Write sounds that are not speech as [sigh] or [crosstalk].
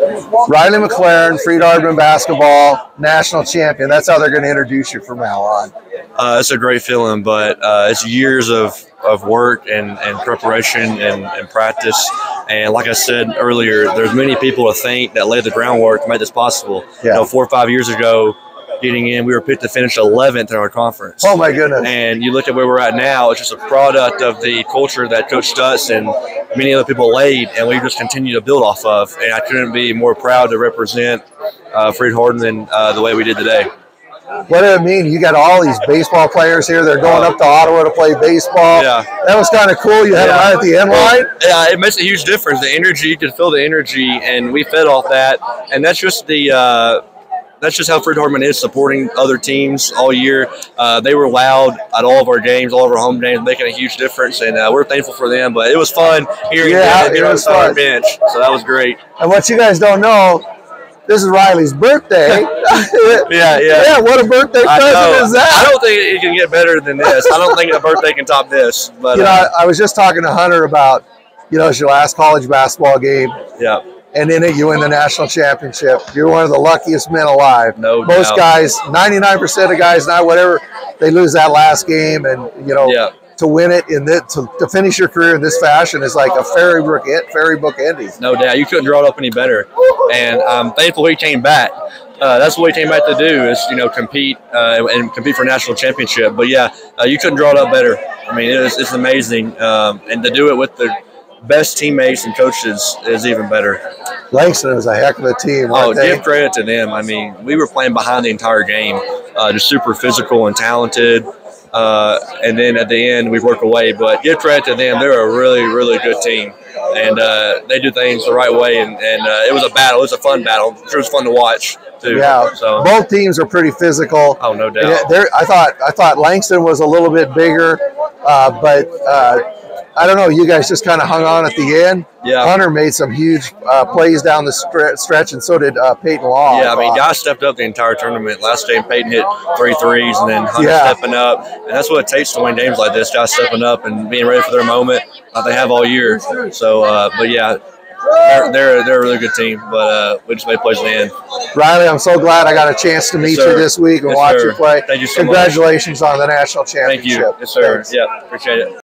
Ryley McClaran, Hardeman basketball national champion. That's how they're going to introduce you from now on. Uh, it's a great feeling, but uh, it's years of, of work and, and preparation and, and practice. And like I said earlier, there's many people to thank that laid the groundwork to make this possible. Yeah. You know, four or five years ago, getting in, we were picked to finish 11th in our conference. Oh my goodness! And you look at where we're at now; it's just a product of the culture that Coach Stutz and many other people laid, and we just continue to build off of. And I couldn't be more proud to represent uh, Freed than uh, the way we did today. What did it mean? You got all these baseball players here. They're going up to Ottawa to play baseball. Yeah. That was kind of cool. You had them right at the end line. Yeah, it makes a huge difference. The energy, you could feel the energy, and we fed off that. And that's just the. Uh, that's just how Freed-Hardeman is supporting other teams all year. Uh, they were loud at all of our games, all of our home games, making a huge difference, and uh, we're thankful for them. But it was fun hearing Yeah, them it get on fun. bench, so that was great. And what you guys don't know, this is Ryley's birthday. [laughs] [laughs] Yeah, yeah. yeah. What a birthday I present know. is that? I don't think it can get better than this. I don't think a birthday can top this. But you know, uh, I, I was just talking to Hunter about, you know, it's your last college basketball game, yeah, and in it you win the national championship. You're one of the luckiest men alive. No Most doubt. guys, 99% of guys now, whatever, they lose that last game, and you know, yeah. to win it in this, to, to finish your career in this fashion is like a fairy book, fairy book ending. No doubt. You couldn't draw it up any better. And I'm thankful he came back. Uh, that's what he came back to do is, you know, compete uh, and compete for national championship. But yeah, uh, you couldn't draw it up better. I mean, it was, it's amazing. Um, and to do it with the best teammates and coaches is even better. Langston was a heck of a team. Oh, they? give credit to them. I mean, we were playing behind the entire game, uh, just super physical and talented. Uh, and then at the end, we work away. But give credit to them. They're a really, really good team. And uh, they do things the right way. And, and uh, it was a battle. It was a fun battle. It was fun to watch, too. Yeah, So, both teams are pretty physical. oh, no doubt. I thought I thought Langston was a little bit bigger, uh, but uh, I don't know. You guys just kind of hung on at the end. Yeah. Hunter made some huge uh, plays down the stre- stretch, and so did uh, Peyton Law. Yeah, I mean, guys stepped up the entire tournament. Last game, Peyton hit three threes, and then Hunter Yeah. stepping up. And that's what it takes to win games like this. Guys stepping up and being ready for their moment, like they have all year. So, uh, but yeah, they're, they're they're a really good team. But uh, we just made plays in the end. Ryley, I'm so glad I got a chance to meet sir. you this week and Yes, watch sir. you play. Thank you so much. Congratulations on the national championship. Thank you, yes, sir. Thanks. Yeah, appreciate it.